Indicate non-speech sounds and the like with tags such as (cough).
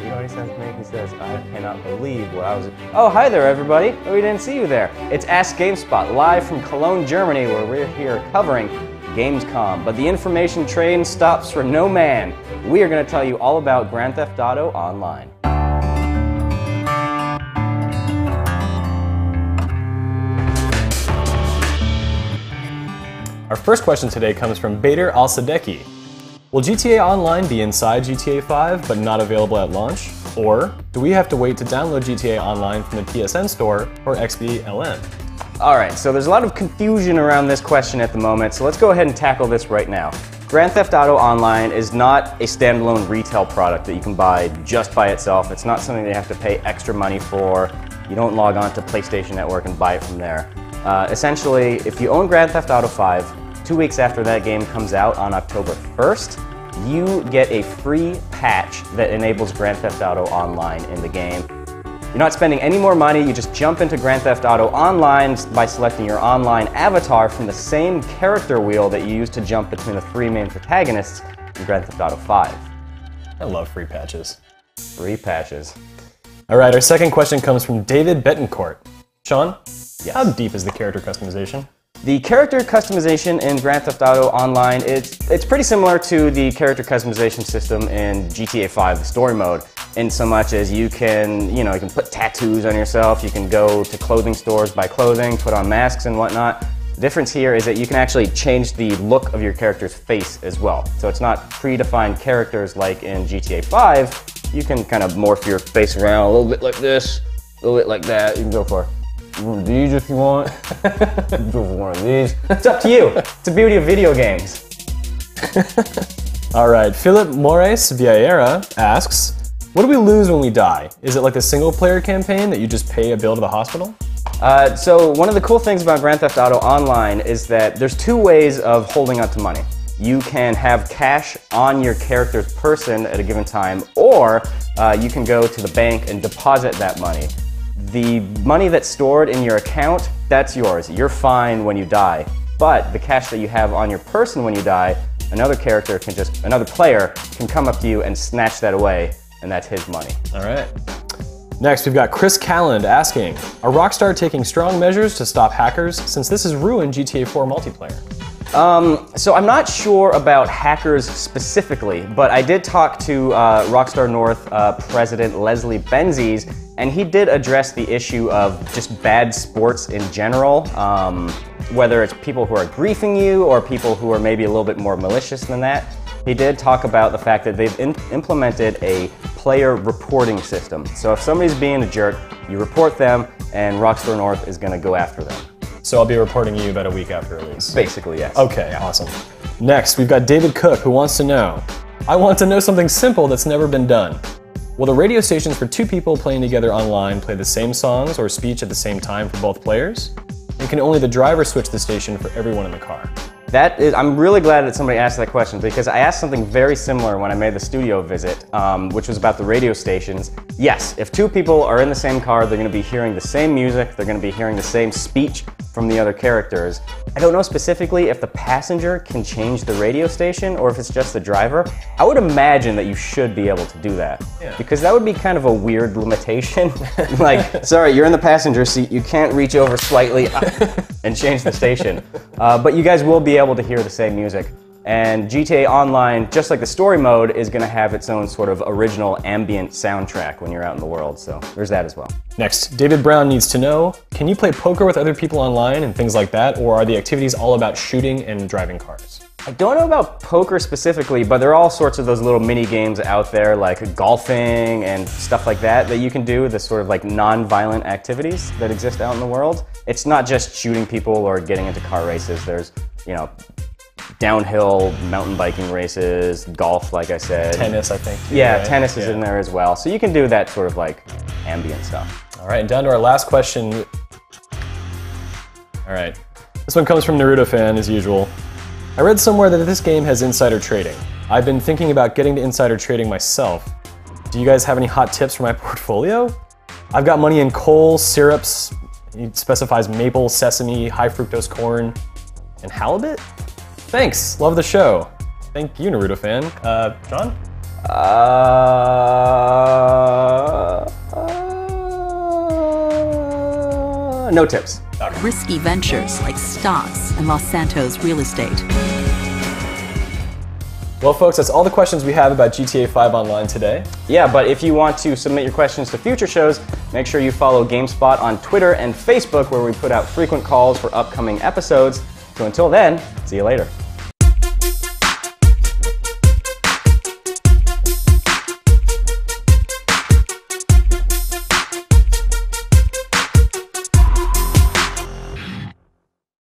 He says to me? He says, I cannot believe what I was. Oh, hi there, everybody. Oh, we didn't see you there. It's Ask GameSpot, live from Cologne, Germany, where we're here covering Gamescom. But the information train stops for no man. We are going to tell you all about Grand Theft Auto Online. Our first question today comes from Bader Al Sadeki. Will GTA Online be inside GTA 5 but not available at launch? Or do we have to wait to download GTA Online from the PSN store or XBLM? All right, so there's a lot of confusion around this question at the moment, so let's go ahead and tackle this right now. Grand Theft Auto Online is not a standalone retail product that you can buy just by itself. It's not something that you have to pay extra money for. You don't log on to PlayStation Network and buy it from there. Uh, essentially, if you own Grand Theft Auto 5, two weeks after that game comes out on October 1st, you get a free patch that enables Grand Theft Auto Online in the game. You're not spending any more money, you just jump into Grand Theft Auto Online by selecting your online avatar from the same character wheel that you use to jump between the three main protagonists in Grand Theft Auto 5. I love free patches. Free patches. All right, our second question comes from David Betancourt. Shaun, Yes. how deep is the character customization? The character customization in Grand Theft Auto Online, it's, it's pretty similar to the character customization system in GTA 5, the story mode, in so much as you can, you know, you can put tattoos on yourself, you can go to clothing stores, buy clothing, put on masks and whatnot. The difference here is that you can actually change the look of your character's face as well. So it's not predefined characters like in GTA 5. You can kind of morph your face around a little bit like this, a little bit like that. You can go for one of these if you want. (laughs) go for one of these. It's up to you. It's the beauty of video games. (laughs) All right, Philip Mores Vieira asks, what do we lose when we die? Is it like the single player campaign that you just pay a bill to the hospital? Uh, so one of the cool things about Grand Theft Auto Online is that there's two ways of holding onto money. You can have cash on your character's person at a given time, or uh, you can go to the bank and deposit that money. The money that's stored in your account, that's yours. You're fine when you die. But the cash that you have on your person when you die, another character can just, another player can come up to you and snatch that away, and that's his money. All right. Next, we've got Chris Calland asking, are Rockstar taking strong measures to stop hackers since this has ruined GTA 4 multiplayer? Um, so I'm not sure about hackers specifically, but I did talk to uh, Rockstar North uh, president Leslie Benzies, and he did address the issue of just bad sports in general. Um, whether it's people who are griefing you or people who are maybe a little bit more malicious than that. He did talk about the fact that they've implemented a player reporting system. So if somebody's being a jerk, you report them, and Rockstar North is going to go after them. So I'll be reporting you about a week after release. Basically, yes. Okay, awesome. Next, we've got David Cook who wants to know I want to know something simple that's never been done. Will the radio stations for two people playing together online play the same songs or speech at the same time for both players? And can only the driver switch the station for everyone in the car? That is, I'm really glad that somebody asked that question because I asked something very similar when I made the studio visit, um, which was about the radio stations. Yes, if two people are in the same car, they're going to be hearing the same music, they're going to be hearing the same speech from the other characters. I don't know specifically if the passenger can change the radio station or if it's just the driver. I would imagine that you should be able to do that Yeah. because that would be kind of a weird limitation. (laughs) like, sorry, you're in the passenger seat, you can't reach over slightly (laughs) and change the station. Uh, but you guys will be able to hear the same music. And GTA Online, just like the story mode, is going to have its own sort of original ambient soundtrack when you're out in the world. So there's that as well. Next, David Brown needs to know can you play poker with other people online and things like that, or are the activities all about shooting and driving cars? I don't know about poker specifically, but there are all sorts of those little mini games out there, like golfing and stuff like that, that you can do. The sort of like non-violent activities that exist out in the world. It's not just shooting people or getting into car races. There's, you know, downhill mountain biking races, golf, like I said. Tennis, I think. too, Yeah, right? tennis is Yeah. in there as well. So you can do that sort of like ambient stuff. All right, and down to our last question. All right, this one comes from Naruto fan as usual. I read somewhere that this game has insider trading. I've been thinking about getting to insider trading myself. Do you guys have any hot tips for my (laughs) portfolio? I've got money in coal, syrups. It specifies maple, sesame, high fructose corn, and halibut. Thanks, love the show. Thank you, Naruto fan. Uh, John? Uh, uh, no tips. Okay. Risky ventures like stocks and Los Santos real estate. Well, folks, that's all the questions we have about GTA 5 Online today. Yeah, but if you want to submit your questions to future shows, make sure you follow GameSpot on Twitter and Facebook, where we put out frequent calls for upcoming episodes. So until then, see you later.